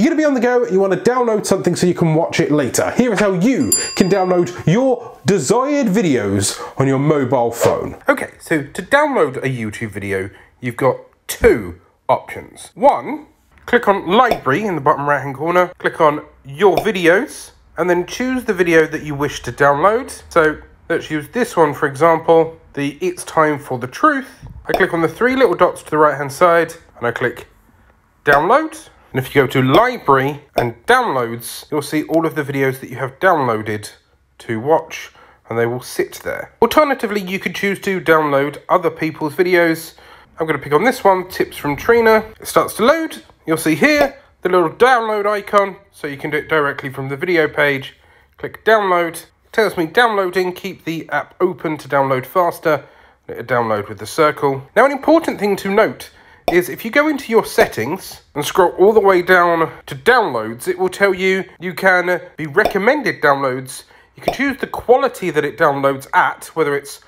You're going to be on the go, you want to download something so you can watch it later. Here is how you can download your desired videos on your mobile phone. Okay, so to download a YouTube video, you've got two options. One, click on library in the bottom right hand corner, click on your videos, and then choose the video that you wish to download. So let's use this one for example, the It's Time for the Truth. I click on the three little dots to the right hand side and I click download. And if you go to library and downloads, you'll see all of the videos that you have downloaded to watch and they will sit there. Alternatively, you could choose to download other people's videos. I'm going to pick on this one, Tips from Trina. It starts to load. You'll see here the little download icon, so you can do it directly from the video page. Click download. It tells me downloading, keep the app open to download faster. Let it download with the circle. Now, an important thing to note is if you go into your settings and scroll all the way down to downloads, it will tell you you can be recommended downloads. You can choose the quality that it downloads at, whether it's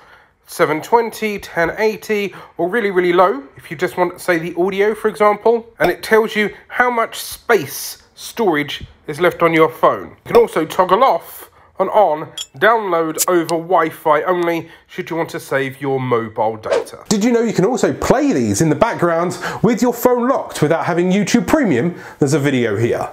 720, 1080, or really, really low, if you just want, say, the audio, for example. And it tells you how much space storage is left on your phone. You can also toggle off and on download over Wi-Fi only should you want to save your mobile data. Did you know you can also play these in the background with your phone locked without having YouTube Premium? There's a video here.